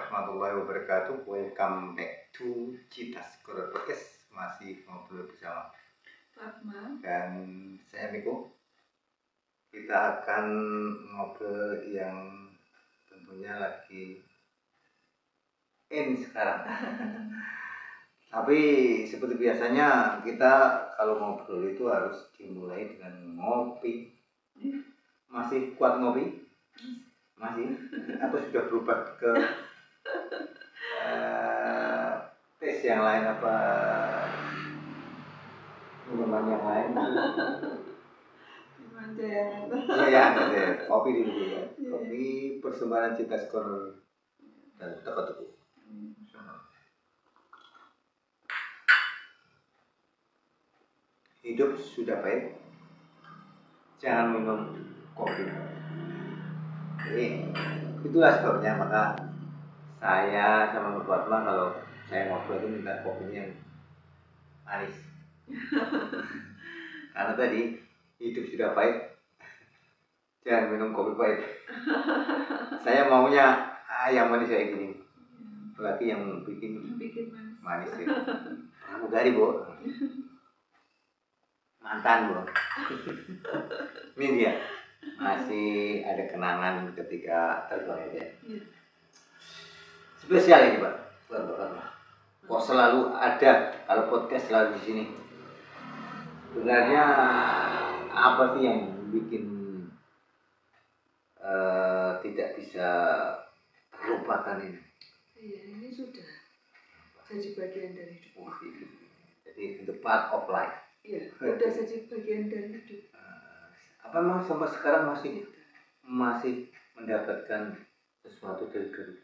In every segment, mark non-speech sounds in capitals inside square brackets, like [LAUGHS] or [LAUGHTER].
Warahmatullahi wabarakatuh. Welcome back to Cita Skor Podcast. Masih ngobrol bersama Fatma. dan saya Miko. Kita akan ngobrol yang tentunya lagi in sekarang. [LAUGHS] Tapi seperti biasanya kita kalau ngobrol itu harus dimulai dengan ngopi. Masih kuat ngopi? Masih? Atau sudah berubah ke eh, tes yang lain apa minuman yang lain? Gimana ya? Iya ya, ya. kopi dulu ya. Kopi persembahan Cita Skor dan teko-teko. Hidup sudah baik, jangan minum kopi. Jadi itulah sebabnya maka saya sama Fatma kalau saya ngobrol itu minta kopinya yang manis. [LAUGHS] Karena tadi hidup sudah baik, jangan minum kopi pahit. saya maunya yang manis kayak gini. Apalagi yang bikin Bikin manis. manis ya. Kamu dari bu, mantan bu. Ini dia masih ada kenangan ketika terbang ya. Iya. Spesial ini pak, buat Fatma. Kok selalu ada kalau podcast selalu di sini. Sebenarnya apa sih yang bikin eh, tidak bisa terlupakan ini? Iya, ini sudah jadi bagian dari hidup. Oh, ini. Jadi the part of life. Iya, sudah jadi bagian dari hidup. Eh, apa memang sampai sekarang masih Kita. masih mendapatkan sesuatu dari Garuda?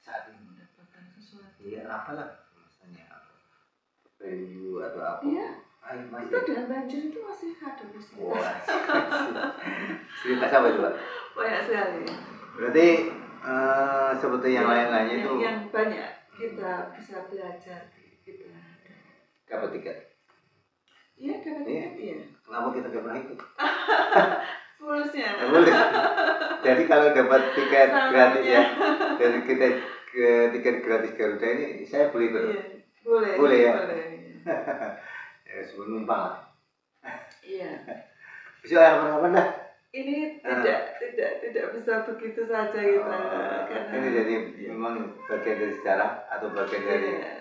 Saat ini. Mendapatkan sesuatu. Iya, apalah misalnya apa? Value atau apa? Iya. Kita masih. dengan banjir itu masih ada musik. Wah, [LAUGHS] cerita siapa Pak? Banyak sekali. Berarti eh, seperti yang lain-lainnya yang, itu yang banyak kita bisa belajar kita. dapat tiket. Iya, dapat Iya. tiket, iya. Kenapa kita gak pernah ikut? [LAUGHS] Fulusnya. Boleh. Jadi kalau dapat tiket gratis ya, dari kita ke tiket gratis Garuda ini, saya beli terus. Iya, boleh. Boleh ya? Boleh. [LAUGHS] Ya, sebelum numpang lah. Iya. [LAUGHS] Bisa kapan-kapan dah. ini Ah. tidak tidak tidak bisa begitu saja kita Oh, karena ini jadi Iya. memang bagian dari sejarah atau bagian dari Iya,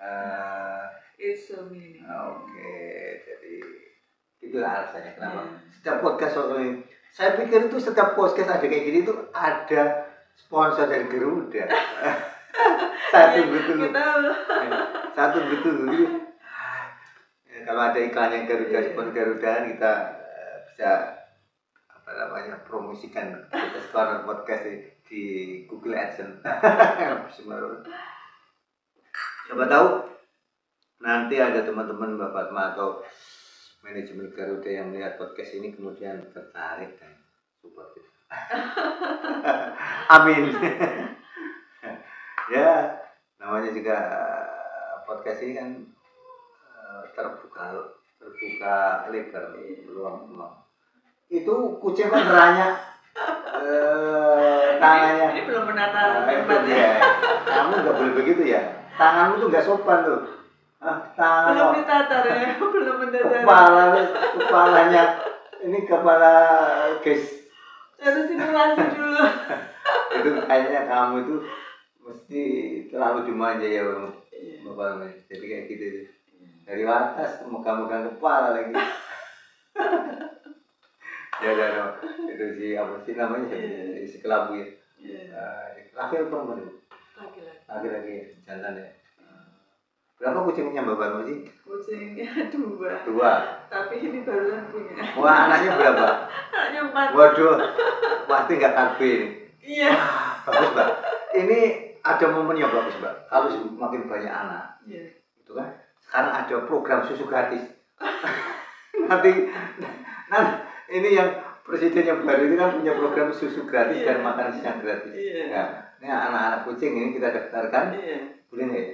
eh, it's so meaning Oke, jadi itulah alasannya kenapa Iya. setiap podcast soalnya saya pikir itu setiap podcast ada kayak gini tuh ada sponsor dari Garuda. [LAUGHS] Satu Iya, betul, kita [LAUGHS] satu betul. Jadi, ya, kalau ada iklannya Garuda, Iya. sponsor Garuda kita eh, bisa apa namanya promosikan kita sekarang podcast di, di Google AdSense. [LAUGHS] Siapa tahu nanti ada teman-teman Mbak Fatma atau manajemen Garuda yang melihat podcast ini kemudian tertarik dan support kita. [LAUGHS] Amin. [LAUGHS] ya, namanya juga eh, podcast ini kan eh, terbuka terbuka lebar peluang-peluang. Itu kucing kan ranya eh, tangannya. ini belum menata Nah, tempat ya. Kamu nggak boleh begitu ya. Tanganmu tuh nggak sopan tuh. Ah, tangan belum ditata ya [LAUGHS] belum mendatar kepala kepalanya ini kepala guys harus simulasi dulu [LAUGHS] itu kayaknya kamu itu mesti terlalu dimanja ya bang Iya. bapak jadi kayak gitu tuh. dari atas muka-muka kepala lagi [LAUGHS] ya udah no. itu si apa sih namanya Iya. si kelabu ya Iya. Eh, laki atau perempuan itu laki-laki laki-laki jantan ya berapa kucingnya mbak Banu sih? Kucingnya [LAUGHS] dua. Dua? Tapi ini barusan punya. Wah anaknya berapa? [LAUGHS] Anaknya empat. Waduh. [LAUGHS] Pasti nggak KB ini. Iya. Bagus mbak. Ini ada momen yang bagus mbak. Kalau semakin banyak anak iya. itu kan? Sekarang ada program susu gratis. Nanti nanti ini yang presiden yang baru ini kan punya program susu gratis dan Iya. makan siang gratis. Iya. ya ini anak-anak kucing ini kita daftarkan. Iya boleh nggak ya?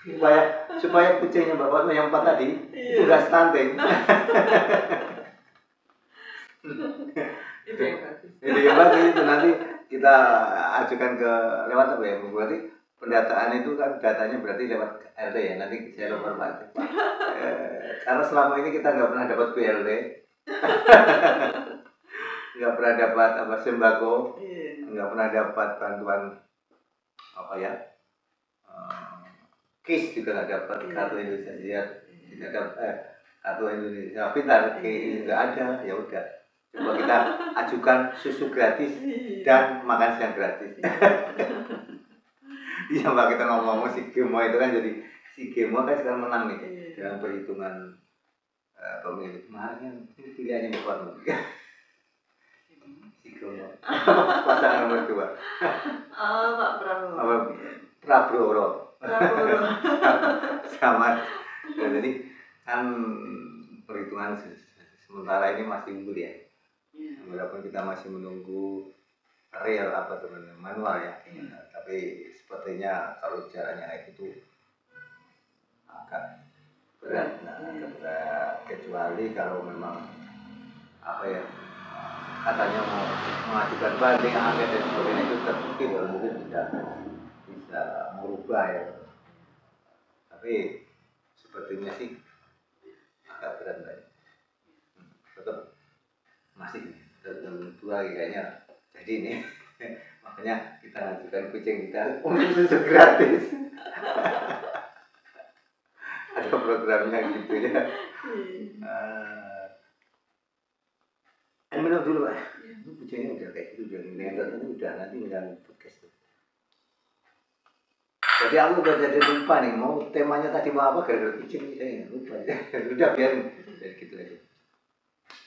supaya supaya kucingnya bapak yang empat tadi itu Iya. nggak stunting [LAUGHS] Itu yang bagus. itu yang bagus itu nanti kita ajukan ke lewat apa ya berarti pendataan itu kan datanya berarti lewat RT ya nanti saya lapor Pak Pak. Eh, karena selama ini kita nggak pernah dapat BLT [LAUGHS] nggak pernah dapat apa sembako Iya. nggak pernah dapat bantuan apa ya? KIS juga nggak dapat Iya. kartu Indonesia Sehat tidak dapat eh, kartu Indonesia. Pintar Iya. KIS nggak ada ya udah. Coba kita ajukan susu gratis Iya. dan makan siang gratis. Iya. Mbak kita ngomong si Gemo itu kan jadi si Gemo kan sekarang menang nih Iya. dalam perhitungan eh, pemilih. Kemarin kan pilihannya bukan si Gemo. [LAUGHS] Pasangan nomor dua. Oh, Pak Prabowo. Apa Prabowo Prabowo. sama Ya, jadi kan perhitungan se- se- sementara ini masih unggul ya Iya. walaupun kita masih menunggu real apa teman manual ya. Nah, tapi sepertinya kalau jaraknya naik itu agak berat nah, Iya. agak berat kecuali kalau memang apa ya katanya mau mengajukan banding angket dan sebagainya itu terbukti ya mungkin bisa bisa merubah ya. Tapi sepertinya sih agak berat mbak. Hmm, tetap masih dalam dua kayaknya. Jadi ini [LAUGHS] makanya kita ngajukan kucing kita. Untuk susu gratis. [LAUGHS] Ada programnya gitu ya. Iya. Eh, minum dulu pak. Ini kucingnya udah kayak gitu udah ngendot ini udah nanti tuh jadi aku udah jadi lupa nih mau temanya tadi mau apa gara-gara kucing ini saya lupa [LAUGHS] udah biarin jadi gitu aja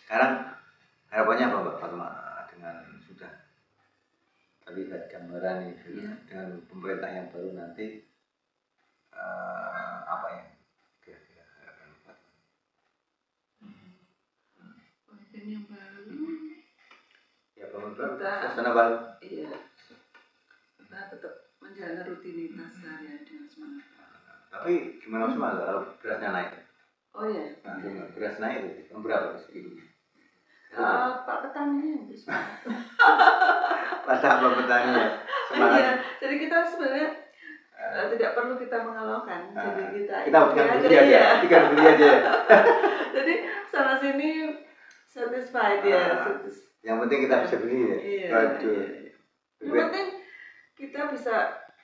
sekarang harapannya apa mbak Fatma dengan sudah tadi lihat gambaran nih Iya. dengan pemerintah yang baru nanti eh, apa ya kira-kira harapan Mbak? Pemimpin yang baru. ya pemerintah suasana baru Iya. Kita tetap menjalani rutinitas sehari-hari dengan semangat. tapi gimana sih Mas, kalau berasnya naik Oh ya. nah, gimana? beras naik itu berapa segitu Eh, Pak petani yang bersemangat. [LAUGHS] pada apa petani ya semangat Iya. Jadi kita sebenarnya eh, tidak perlu kita mengalaukan. Jadi Ah, kita kita ikuti tinggal aja, beli aja iya. tinggal beli aja [LAUGHS] Jadi sana sini satisfied ya. Satis- yang penting kita bisa beli ya Iya. waduh iya. Yang penting kita bisa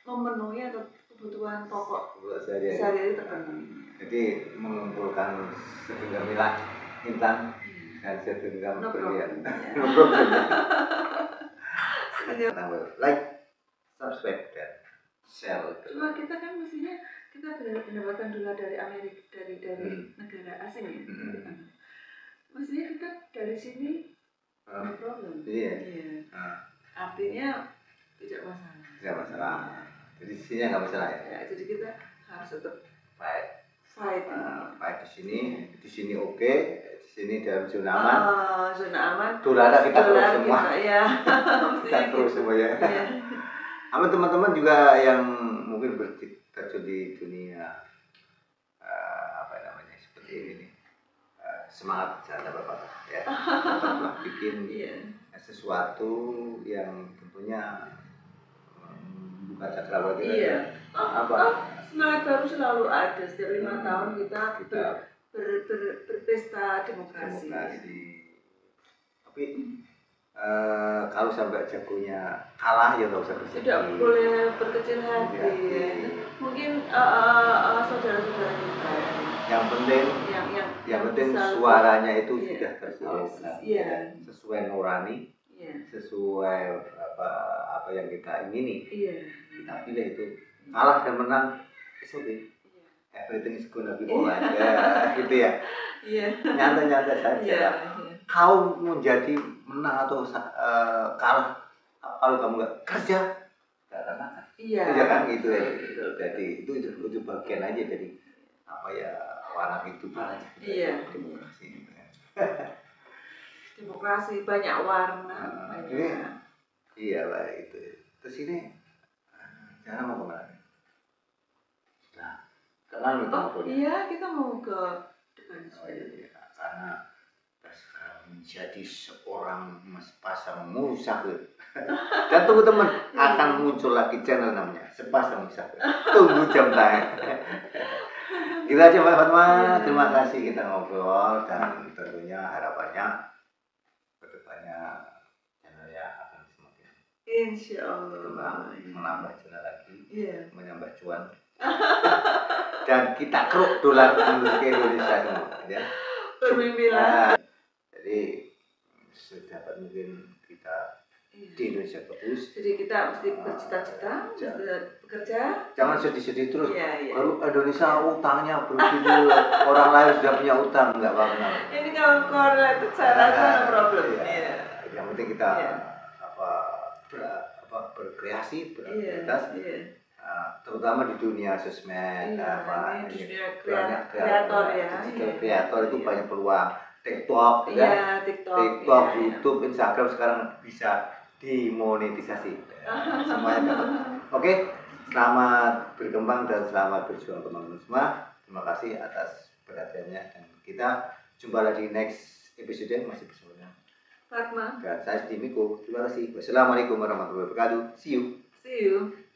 memenuhi atau kebutuhan pokok buat saya sehari-hari terpenuhi. jadi mengumpulkan segenggam milah intan dan segenggam No berlian problem. [LAUGHS] no problem like subscribe dan share Cuma kita kan mestinya kita ber- mendapatkan dolar dari Amerika dari dari Hmm. negara asing ya. Hmm. Mestinya kita dari sini Ah, no problem. iya Iya. Ah, Artinya tidak masalah. nggak masalah jadi di sini nggak masalah ya Ya, jadi kita harus tetap baik fight. Ah, baik di sini di sini oke di sini dalam zona aman Ah, zona aman. dolar kita terus semua [LAUGHS] kita, ya. kita Mestinya terus gitu. semua ya Iya. sama teman-teman juga yang mungkin berterjun di dunia eh, apa namanya seperti ini nih Eh, semangat saja bapak ya [LAUGHS] tetaplah bikin Iya. sesuatu yang tentunya mm, bukan cakrawala Iya. apa Semangat baru selalu ada setiap lima Hmm. tahun kita, kita ber, ber, ber- berpesta demokrasi. demokrasi tapi eh, kalau sampai jagonya kalah ya nggak usah bersedih Tidak boleh berkecil hati. Hati. ya. Mungkin eh, eh, saudara-saudara kita yang penting yang yang yang penting suaranya itu Iya. sudah tersalurkan Iya. sesuai nurani Iya. sesuai apa apa yang kita ingini Iya. kita pilih itu kalah dan menang it's okay Iya. everything is gonna be alright ya gitu ya Iya. nyantai-nyantai saja Iya. iya. kau menjadi menang atau eh, kalah kalau kamu nggak kerja nggak akan makan Iya. Iya kan gitu ya jadi itu itu, itu bagian aja dari apa ya warna kehidupan aja Iya. demokrasi gitu ya. [LAUGHS] Demokrasi banyak warna. Ah, banyak. ini- iya lah itu terus ini eh, jangan mau ke mana nah Oh sama Poli iya kita mau ke depan oh iya iya. karena kita sekarang menjadi seorang sepasang musafir. [LAUGHS] Dan tunggu teman, akan muncul lagi channel namanya Sepasang Musafir. Tunggu jam tayang. Aja Mbak Fatma. Iya. Terima kasih kita ngobrol dan tentunya harapannya ke depannya channelnya akan semakin Insya berkembang, Allah. menambah channel lagi, Iya. menambah cuan. [LAUGHS] dan kita keruk dolar Amerika Indonesia semua, ya. Nah, jadi sedapat mungkin kita Iya. di Indonesia bagus. Jadi kita mesti bercita-cita, Bekerja. mesti bekerja. Jangan sedih-sedih terus. Iya, iya. Kalau Indonesia utangnya begitu, orang lain sudah punya utang nggak apa-apa. Ini kalau correlated saya rasa problem. Iya. Iya. Kita Iya. apa, ber- apa berkreasi, Iya. beraktivitas, Iya. uh, terutama di dunia sosmed, Iya, apa dunia banyak krea- kreator ya. digital Iya. kreator itu Iya. banyak peluang. TikTok, ya. Iya, TikTok. TikTok, iya, iya. YouTube, Instagram sekarang bisa dimonetisasi. [LAUGHS] Semuanya dapat. Oke, selamat berkembang dan selamat berjuang teman-teman semua. Terima kasih atas perhatiannya dan kita jumpa lagi next episode masih bersama Fatma, saya Dimiko. Terima kasih. Wassalamualaikum warahmatullahi wabarakatuh. See you. see you.